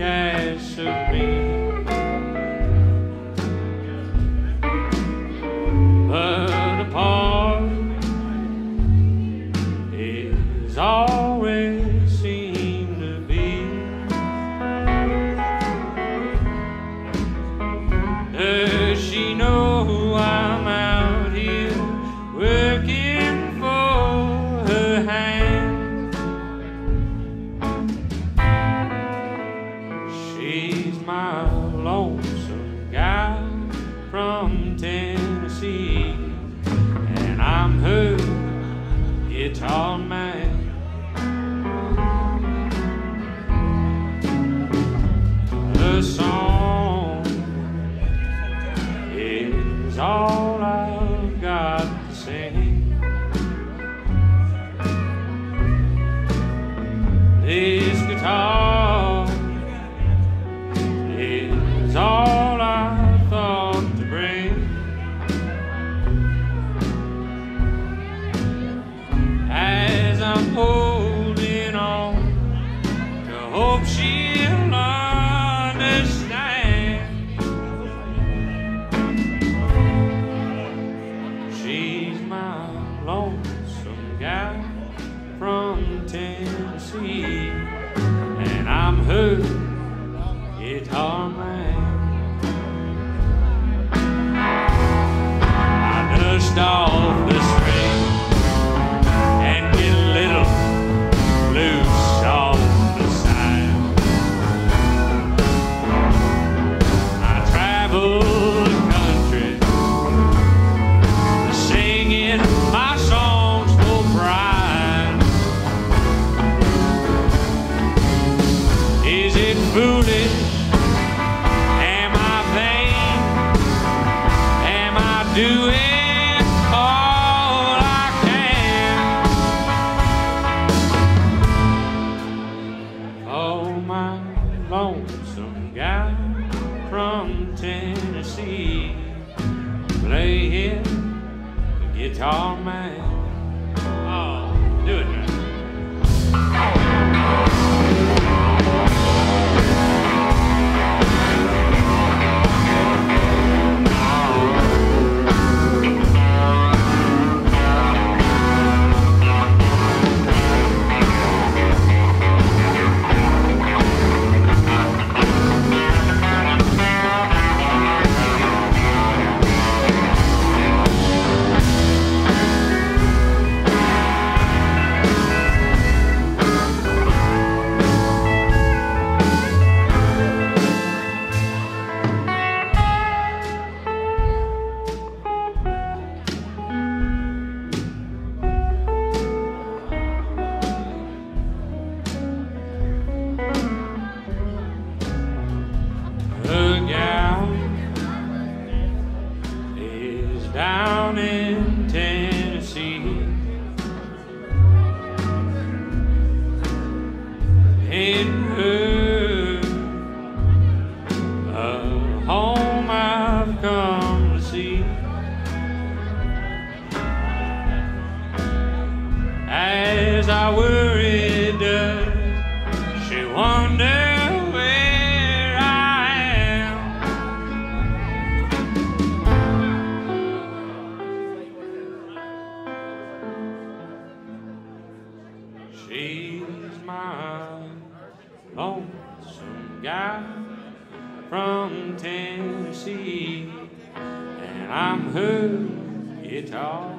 as should be. But apart is always seemed to be. Does she know who I'm out here working for her hand? from Tennessee, and I'm her guitar man. The song is all I've got to sing. This guitar. I'm holding on to hope she'll understand. She's my lonesome guy from Tennessee, and I'm her guitar man. Foolish? Am I vain? Am I doing all I can? Oh, my lonesome guy from Tennessee, playing guitar man. Down in Tennessee. In her a home I've come to see. As I worry does uh, she wonder She's my lonesome guy from Tennessee, and I'm her guitar